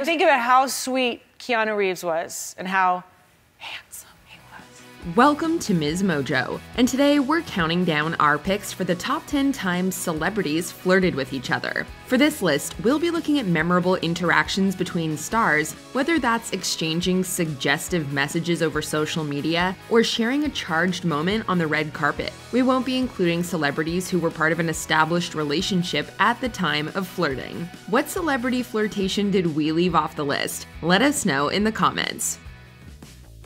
I think about how sweet Keanu Reeves was and how handsome. Welcome to Ms. Mojo, and today we're counting down our picks for the top 10 times celebrities flirted with each other. For this list, we'll be looking at memorable interactions between stars, whether that's exchanging suggestive messages over social media or sharing a charged moment on the red carpet. We won't be including celebrities who were part of an established relationship at the time of flirting. What celebrity flirtation did we leave off the list? Let us know in the comments.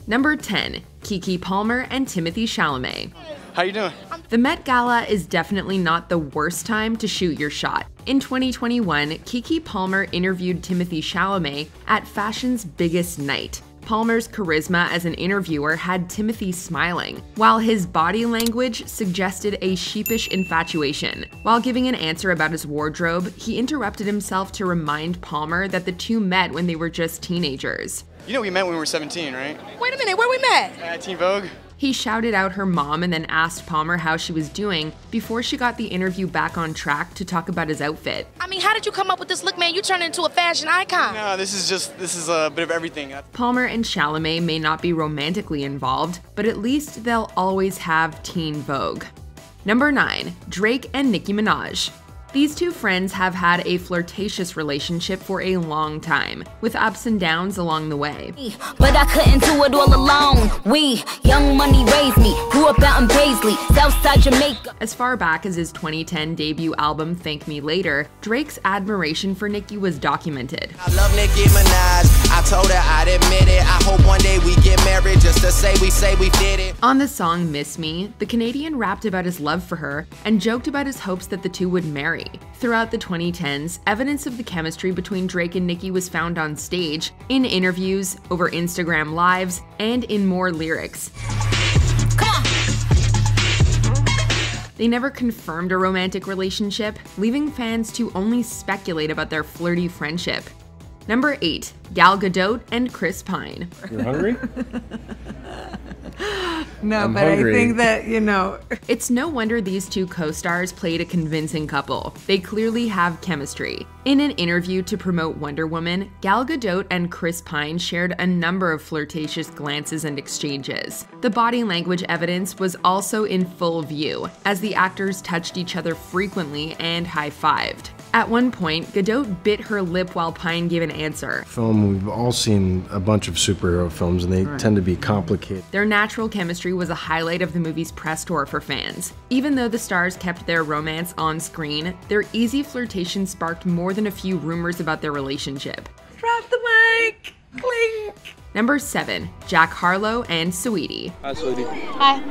Number 10, Keke Palmer and Timothée Chalamet. How you doing? The Met Gala is definitely not the worst time to shoot your shot. In 2021, Keke Palmer interviewed Timothée Chalamet at fashion's biggest night. Palmer's charisma as an interviewer had Timothée smiling, while his body language suggested a sheepish infatuation. While giving an answer about his wardrobe, he interrupted himself to remind Palmer that the two met when they were just teenagers. You know we met when we were 17, right? Wait a minute, where we met? At Teen Vogue. He shouted out her mom and then asked Palmer how she was doing before she got the interview back on track to talk about his outfit. I mean, how did you come up with this look, man? You turned into a fashion icon. No, this is just this is a bit of everything. Palmer and Chalamet may not be romantically involved, but at least they'll always have Teen Vogue. Number 9. Drake and Nicki Minaj. These two friends have had a flirtatious relationship for a long time, with ups and downs along the way. But I couldn't do it all alone. We, young money raised me, grew up out in Baisley, Southside Jamaica. As far back as his 2010 debut album Thank Me Later, Drake's admiration for Nicki was documented. I love Nicki Minaj. I told her I'd admit it. I hope one day we get married just to say we say we did it. On the song Miss Me, the Canadian rapped about his love for her and joked about his hopes that the two would marry. Throughout the 2010s, evidence of the chemistry between Drake and Nicki was found on stage, in interviews, over Instagram lives, and in more lyrics. They never confirmed a romantic relationship, leaving fans to only speculate about their flirty friendship. Number 8. Gal Gadot and Chris Pine. You're hungry? No, I'm but hungry. I think that, you know, It's no wonder these two co stars played a convincing couple. They clearly have chemistry. In an interview to promote Wonder Woman, Gal Gadot and Chris Pine shared a number of flirtatious glances and exchanges. The body language evidence was also in full view, as the actors touched each other frequently and high fived. At one point, Gadot bit her lip while Pine gave an answer. Film, we've all seen a bunch of superhero films and they tend to be complicated. Their natural chemistry was a highlight of the movie's press tour for fans. Even though the stars kept their romance on screen, their easy flirtation sparked more than a few rumors about their relationship. drop the mic. Clink. Number 7. Jack Harlow and Saweetie. Hi, sweetie. Hi,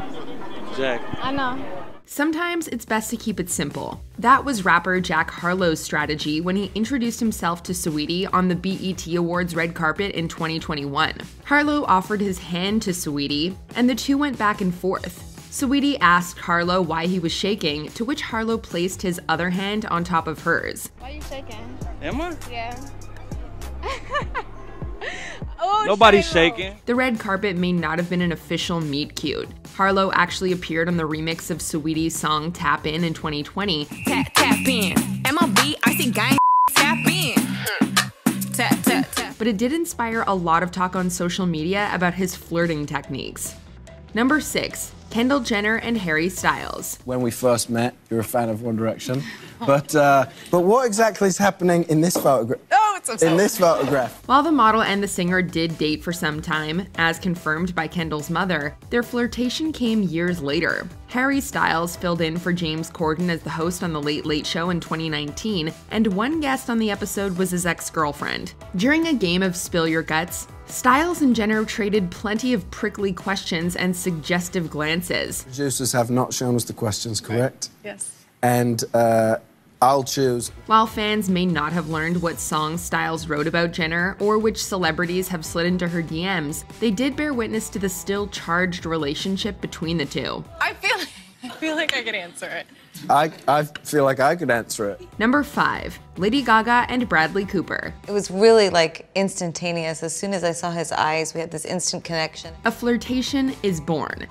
Jack. I know. Sometimes it's best to keep it simple. That was rapper Jack Harlow's strategy when he introduced himself to Saweetie on the BET Awards red carpet in 2021. Harlow offered his hand to Saweetie, and the two went back and forth. Saweetie asked Harlow why he was shaking, to which Harlow placed his other hand on top of hers. Why are you shaking? Am I? Yeah. oh, Nobody's Shayla. shaking. The red carpet may not have been an official meet cute. Harlow actually appeared on the remix of Saweetie's song Tap In in 2020, Tap, tap in. MLB, I see gang tap in. Tap, tap, tap. but it did inspire a lot of talk on social media about his flirting techniques. Number 6. Kendall Jenner and Harry Styles. when we first met, you're a fan of One Direction. But uh, but what exactly is happening in this photograph? Oh, it's so In this photograph, While the model and the singer did date for some time, as confirmed by Kendall's mother, their flirtation came years later. Harry Styles filled in for James Corden as the host on The Late Late Show in 2019, and one guest on the episode was his ex girlfriend. During a game of Spill Your Guts, Styles and Jenner traded plenty of prickly questions and suggestive glances. producers have not shown us the questions correct, Yes. and uh, I'll choose. While fans may not have learned what songs Styles wrote about Jenner or which celebrities have slid into her DMs, they did bear witness to the still charged relationship between the two. I feel, I feel like I could answer it. I I feel like I could answer it. Number 5. Lady Gaga and Bradley Cooper. It was really like instantaneous. As soon as I saw his eyes, we had this instant connection. A flirtation is born.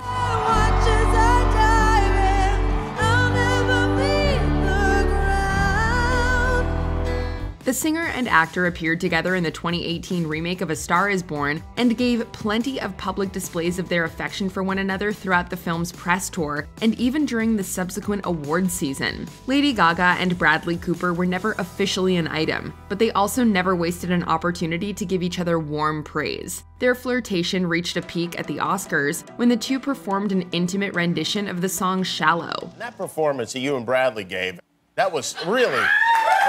The singer and actor appeared together in the 2018 remake of A Star is Born and gave plenty of public displays of their affection for one another throughout the film's press tour and even during the subsequent awards season. Lady Gaga and Bradley Cooper were never officially an item, but they also never wasted an opportunity to give each other warm praise. Their flirtation reached a peak at the Oscars when the two performed an intimate rendition of the song Shallow. That performance that you and Bradley gave, that was really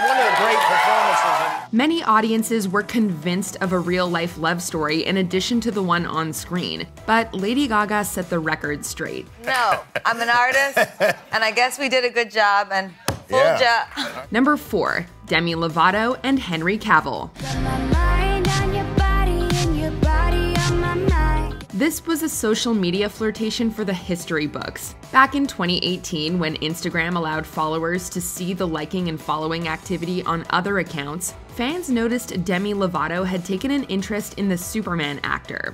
one of the great performances. Many audiences were convinced of a real life love story in addition to the one on screen, but Lady Gaga set the record straight. No, I'm an artist, and I guess we did a good job and full Yeah. job. Number 4, Demi Lovato and Henry Cavill. This was a social media flirtation for the history books. Back in 2018, when Instagram allowed followers to see the liking and following activity on other accounts, fans noticed Demi Lovato had taken an interest in the Superman actor.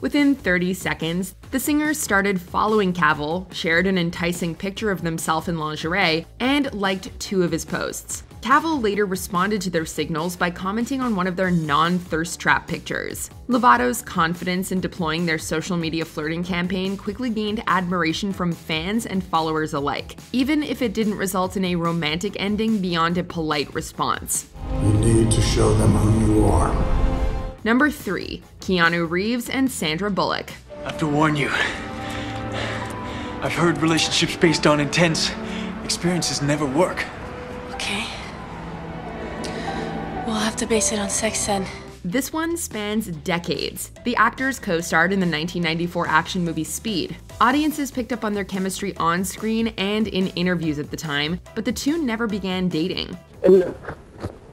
Within 30 seconds, the singer started following Cavill, shared an enticing picture of themselves in lingerie, and liked two of his posts. Cavill later responded to their signals by commenting on one of their non thirst trap pictures. Lovato's confidence in deploying their social media flirting campaign quickly gained admiration from fans and followers alike, even if it didn't result in a romantic ending beyond a polite response. You need to show them who you are. Number 3 Keanu Reeves and Sandra Bullock. I have to warn you. I've heard relationships based on intense experiences never work. To base it on sex then. This one spans decades. The actors co starred in the 1994 action movie Speed. Audiences picked up on their chemistry on screen and in interviews at the time, but the two never began dating.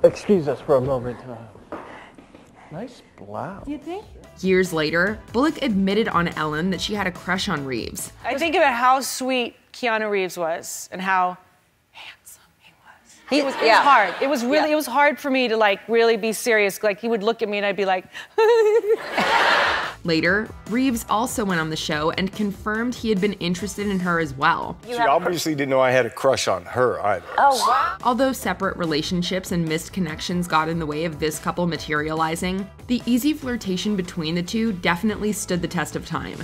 Excuse us for a moment. Uh, nice blouse. You think? Years later, Bullock admitted on Ellen that she had a crush on Reeves. I think about how sweet Keanu Reeves was and how handsome he was. He was, it Yeah. was hard. It was really, Yeah. it was hard for me to like really be serious. Like he would look at me and I'd be like, Later, Reeves also went on the show and confirmed he had been interested in her as well. She obviously didn't know I had a crush on her either. Oh, wow. Although separate relationships and missed connections got in the way of this couple materializing, the easy flirtation between the two definitely stood the test of time.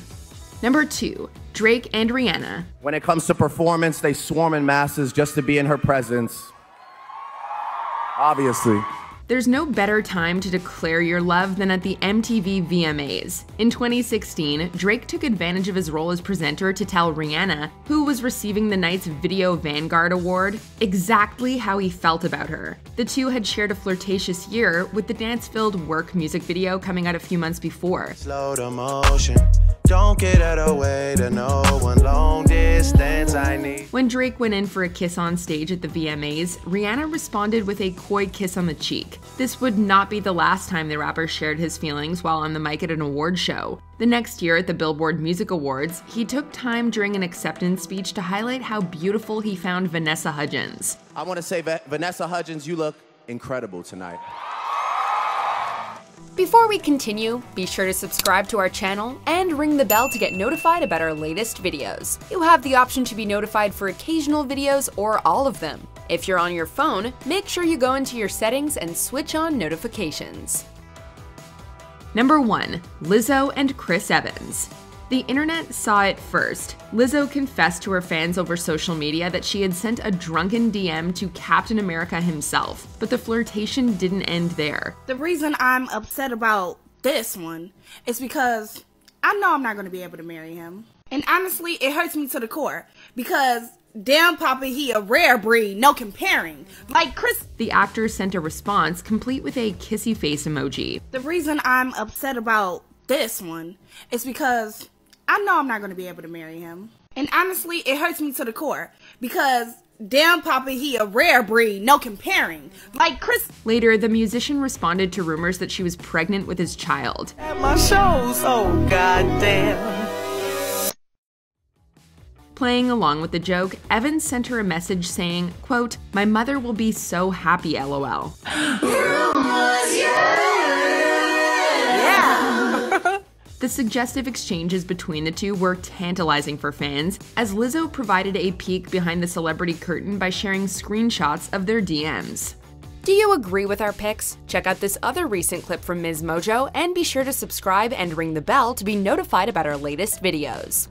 Number 2, Drake and Rihanna. When it comes to performance, they swarm in masses just to be in her presence. Obviously. There's no better time to declare your love than at the MTV VMAs. In 2016, Drake took advantage of his role as presenter to tell Rihanna, who was receiving the night's Video Vanguard Award, exactly how he felt about her. The two had shared a flirtatious year, with the dance filled work music video coming out a few months before. Slow the motion. Don't get out of way to no one long distance I need. When Drake went in for a kiss on stage at the VMAs, Rihanna responded with a coy kiss on the cheek. This would not be the last time the rapper shared his feelings while on the mic at an award show. The next year at the Billboard Music Awards, he took time during an acceptance speech to highlight how beautiful he found Vanessa Hudgens. I want to say, Va- Vanessa Hudgens, you look incredible tonight. Before we continue, be sure to subscribe to our channel and ring the bell to get notified about our latest videos. You have the option to be notified for occasional videos or all of them. If you're on your phone, make sure you go into your settings and switch on notifications. Number 1 Lizzo and Chris Evans. The internet saw it first. Lizzo confessed to her fans over social media that she had sent a drunken DM to Captain America himself, but the flirtation didn't end there. The reason I'm upset about this one is because I know I'm not going to be able to marry him. And honestly, it hurts me to the core because damn Papa, he a rare breed, no comparing. Like Chris. The actor sent a response complete with a kissy face emoji. The reason I'm upset about this one is because I know I'm not going to be able to marry him. And honestly, it hurts me to the core because damn Papa, he a rare breed, no comparing. Like Chris. Later, the musician responded to rumors that she was pregnant with his child. At my shows, oh goddamn. Playing along with the joke, Evans sent her a message saying, quote, My mother will be so happy, lol. The suggestive exchanges between the two were tantalizing for fans, as Lizzo provided a peek behind the celebrity curtain by sharing screenshots of their DMs. Do you agree with our picks? Check out this other recent clip from Ms. Mojo and be sure to subscribe and ring the bell to be notified about our latest videos.